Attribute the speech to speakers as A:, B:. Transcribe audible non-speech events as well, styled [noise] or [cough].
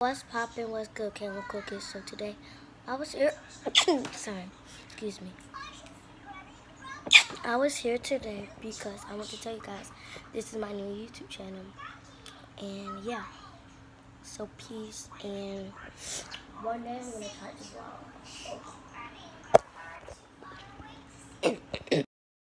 A: What's poppin'? What's good, Caleb Cookies? So today, I was here. [coughs] sorry, excuse me. I was here today because I want to tell you guys this is my new YouTube channel, and yeah. So peace, and one day I'm gonna try to vlog.